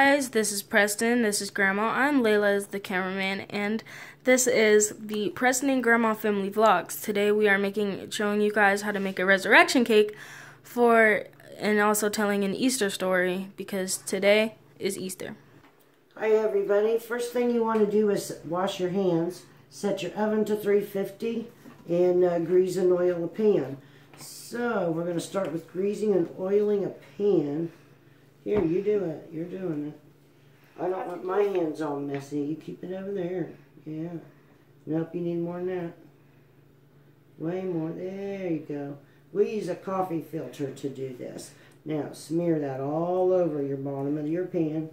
guys, this is Preston, this is Grandma, I'm Layla is the cameraman, and this is the Preston and Grandma Family Vlogs. Today we are making, showing you guys how to make a resurrection cake for, and also telling an Easter story, because today is Easter. Hi everybody, first thing you want to do is wash your hands, set your oven to 350, and uh, grease and oil a pan. So, we're going to start with greasing and oiling a pan. Here, you do it. You're doing it. I don't want my hands all messy. You keep it over there. Yeah. Nope, you need more than that. Way more. There you go. We use a coffee filter to do this. Now, smear that all over your bottom of your pan.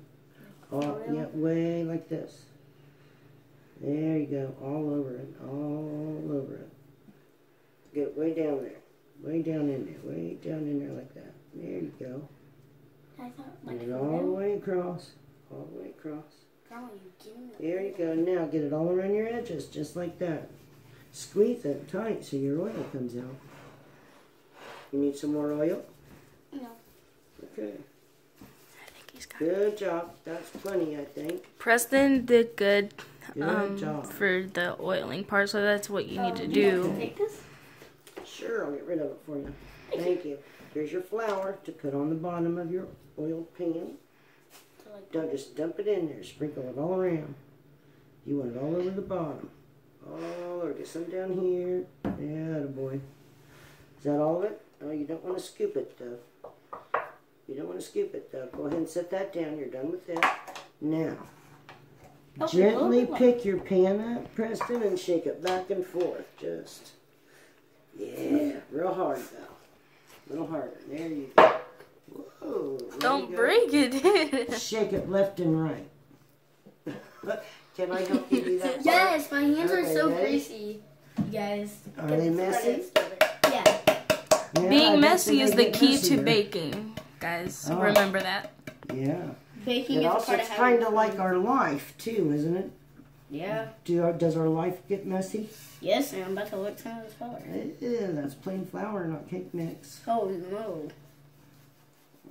All, yeah, way like this. There you go. All over it. All over it. Get way down there. Way down in there. Way down in there like that. There you go. I thought like And all the way across. All the way across. Grandma, you getting There you go. Now get it all around your edges, just like that. Squeeze it tight so your oil comes out. You need some more oil? No. Okay. I think Good job. That's plenty, I think. Preston did good, Good um, job. for the oiling part, so that's what you need to Um, do. You want to take this? Sure, I'll get rid of it for you. Thank you. Here's your flour to put on the bottom of your oiled pan. Like, Don't just dump it in there. Sprinkle it all around. You want it all over the bottom. All over. Get some down here. Yeah, boy. Is that all of it? Oh, you don't want to scoop it, though. You don't want to scoop it, though. Go ahead and set that down. You're done with that. Now, Okay, gently pick your pan up, Preston, and shake it back and forth. Just, yeah, real hard, though. A little harder. There you go. Whoa. Don't you go. break it. Shake it left and right. Can I help you do that? yes, my hands are so ready? greasy. You guys. Are they messy? Yeah. Yeah, Being messy is the get key to baking, guys. Oh. Remember that. Yeah. Baking It is also part it's of kind of like our life too, isn't it? Yeah. Do our, does our life get messy? Yes, and I'm about to lick some of this flour. Yeah, that's plain flour, not cake mix. Oh no.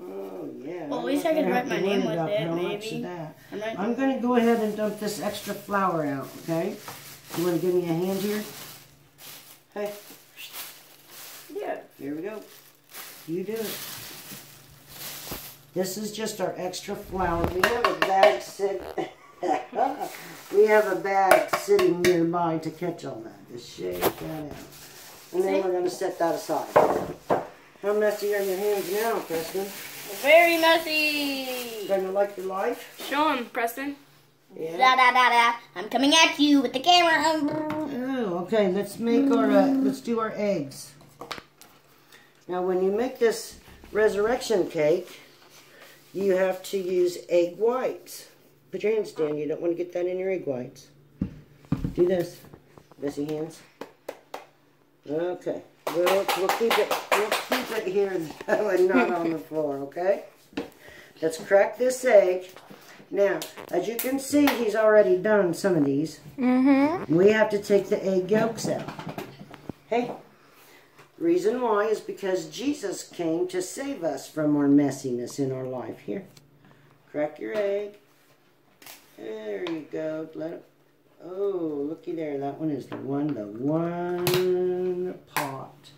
Oh yeah. Well, at I'm least I can write my name with it, maybe. I'm gonna go ahead and dump this extra flour out. Okay. You want to give me a hand here? Hey, yeah. here we go. You do it. This is just our extra flour. We have a bag sit. we have a bag sitting nearby to catch all that. Just shake that out. And then we're gonna set that aside. How messy are your hands now, Preston? Very messy. Gonna like your life? Show him, Preston. Yeah. Da da da da. I'm coming at you with the camera. Oh, okay. Let's make our. Uh, let's do our eggs. Now, when you make this resurrection cake, you have to use egg whites. Put your hands down. You don't want to get that in your egg whites. Do this. Messy hands. Okay. We'll, we'll keep it. We'll keep it here though, and not on the floor. Okay. Let's crack this egg. Now, as you can see, he's already done some of these. Mm-hmm. We have to take the egg yolks out. Hey, reason why is because Jesus came to save us from our messiness in our life. Here, crack your egg. There you go. Let it. Oh, looky there. That one is the one, the one pot.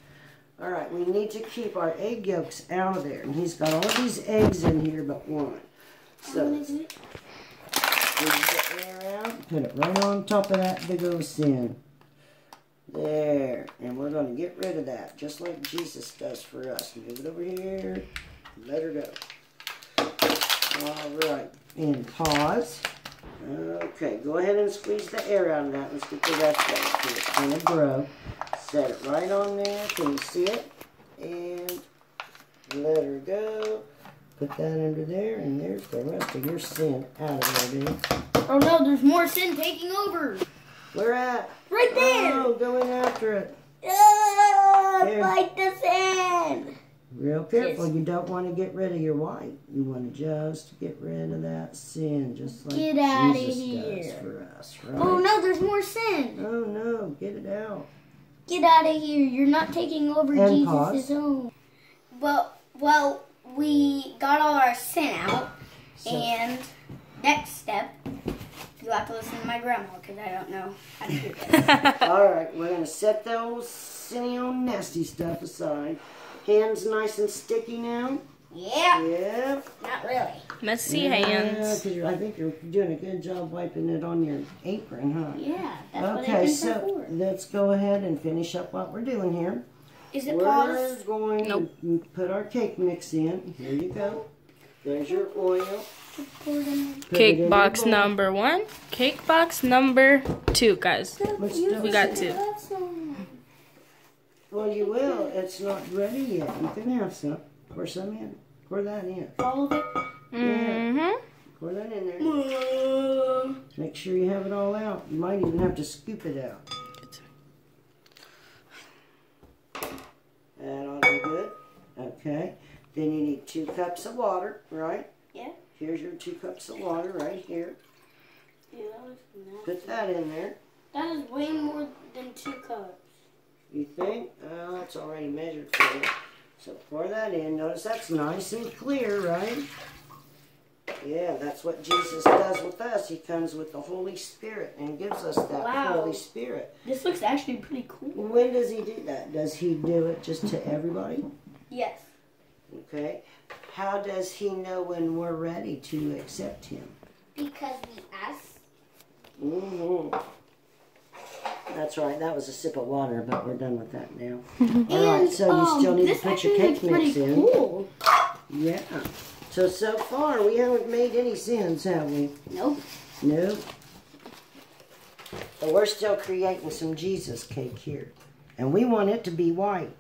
All right, we need to keep our egg yolks out of there. And he's got all these eggs in here but one. So, Squeeze the air out. Put it right on top of that big old sin. There. And we're going to get rid of that, just like Jesus does for us. Move it over here. Let her go. All right. And pause. Okay, go ahead and squeeze the air out of that. Let's get the rest of it so it's kind of grow. Set it right on there. Can you see it? And let her go. Put that under there, and there's the rest of your sin out of there, dude. Oh no, there's more sin taking over. Where at? Right there. Oh, going after it. Ah, There. like the sin. Real careful. Yes. You don't want to get rid of your white. You want to just get rid of that sin, just like Get outta Jesus does here. for us, right? Oh no, there's more sin. Oh, no. Get it out. Get out of here. You're not taking over And Jesus' pause. own. Well, well, we got all our sin out. So, And next step, you have to listen to my grandma because I don't know how to do this. all right, we're gonna set those old silly old nasty stuff aside. Hands nice and sticky now. yeah, Yep. not really. Messy Yeah, hands. 'cause you're- I think you're doing a good job wiping it on your apron, huh? Yeah, that's Okay, aprons so let's go ahead and finish up what we're doing here. Is it We're paused? going Nope. to put our cake mix in. Here you go. There's your oil. Put Cake box number one. Cake box number two, guys. Let's We got two. Well, you will. It's not ready yet. You can have some. Pour some in. Pour that in. All of it? Mm-hmm. Pour that in there. Mm. Make sure you have it all out. You might even have to scoop it out. That ought to be good. Okay. Then you need two cups of water, right? Yeah. Here's your two cups of water right here. Yeah, that was nice. Put that in there. That is way more than two cups. You think? Oh, that's already measured for you. So pour that in. Notice that's nice and clear, right? Yeah, that's what Jesus does with us. He comes with the Holy Spirit and gives us that Wow. Holy Spirit. This looks actually pretty cool. When does he do that? Does he do it just to everybody? Yes. Okay. How does he know when we're ready to accept him? Because we asked. hmm That's right. That was a sip of water, but we're done with that now. All right. So you um, still need to put your cake mix in. cool. Yeah. So so far we haven't made any sins, have we? Nope. Nope. But we're still creating some Jesus cake here. And we want it to be white.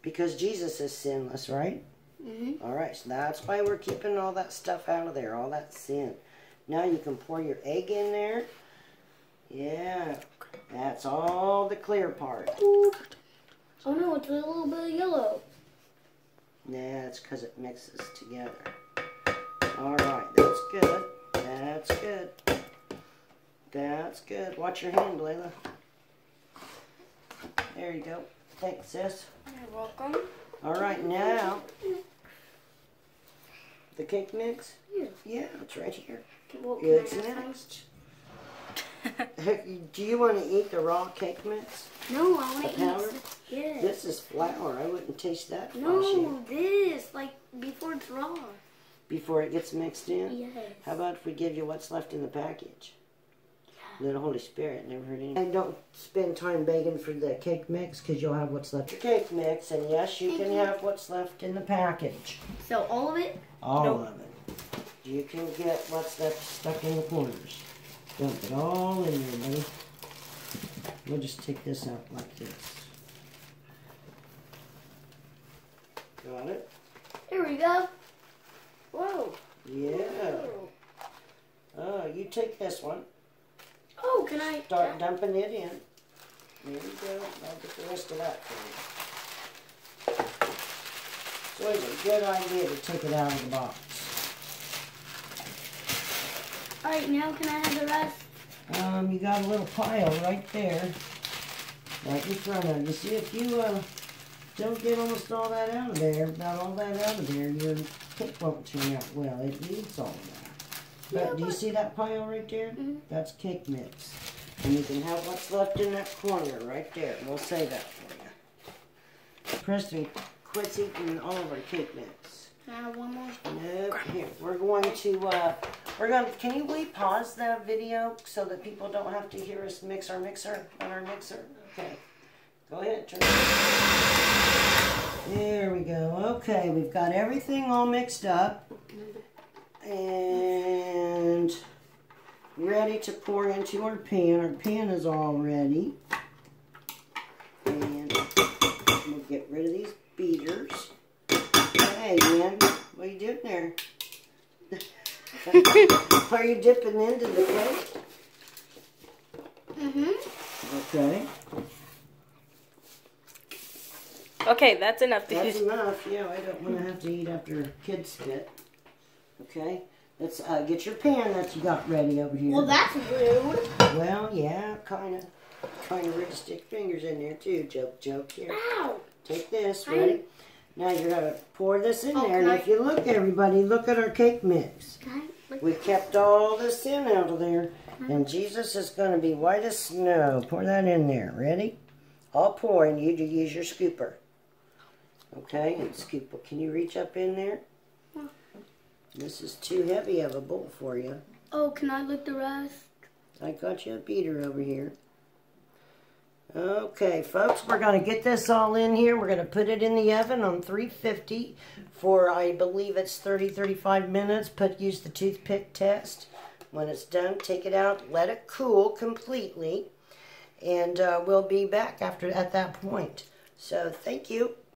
Because Jesus is sinless, right? Mhm. Alright, so that's why we're keeping all that stuff out of there, all that sin. Now you can pour your egg in there. Yeah. That's all the clear part. Oh no, it's a little bit of yellow. Yeah, it's because it mixes together. Alright, that's good. That's good. That's good. Watch your hand, Layla. There you go. Thanks, sis. You're welcome. Alright, now. The cake mix? Yeah. Yeah, it's right here. Well, It's next. Do you want to eat the raw cake mix? No, I want to powder? eat. Yes. This is flour. I wouldn't taste that no, this like before it's raw. before it gets mixed in. Yes. How about if we give you what's left in the package? Little Holy Spirit never heard anything. And don't spend time begging for the cake mix because you'll have what's left. Your cake mix, and yes, you can have what's left in the package. So all of it. All Nope. of it. You can get what's left stuck in the corners. Dump it all in there, buddy. We'll just take this out like this. Got it? Here we go. Whoa. Yeah. Oh, you take this one. Oh, can I? Start dumping it in. There you go. I'll get the rest of that for you. It's always a good idea to take it out of the box. All right, now can I have the rest? Um, you got a little pile right there, right in front of you. See if you uh, don't get almost all that out of there, about all that out of there, your cake won't turn out well. It needs all of that. But Yeah, do you but- see that pile right there? Mhm. That's cake mix. And you can have what's left in that corner right there. We'll say that for you. Preston quits eating all of our cake mix. Can I have one more? Nope. Here, we're going to, uh, we're to, can you we pause the video so that people don't have to hear us mix our mixer on our mixer? Okay. Go ahead, turn. There we go. Okay, we've got everything all mixed up. And ready to pour into our pan. Our pan is all ready. And we'll get rid of these beaters. Hey, man, what are you doing there? are you dipping into the cake? Mm-hmm. Okay, Okay, that's enough. that's dude. enough. Yeah, I don't want to have to eat after kids spit. Okay, let's uh, get your pan that you got ready over here. Well, that's rude. Well, yeah, kind of. Kind of rude to stick fingers in there too. Joke, joke here. Ow. Take this, I- ready? Now you're gonna pour this in Oh, there. can And I- if you look, everybody, look at our cake mix. Can We kept all the sin out of there. And Jesus is going to be white as snow. Pour that in there. Ready? I'll pour and you to use your scooper. Okay, and scoop. Can you reach up in there? This is too heavy of a bowl for you. Oh, can I lick the rest? I got you a beater over here. Okay, folks, we're going to get this all in here. We're going to put it in the oven on 350 for, I believe it's 30, 35 minutes. Put Use the toothpick test. When it's done, take it out, let it cool completely, and uh, we'll be back after at that point. So, thank you.